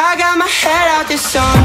I got my head out this song.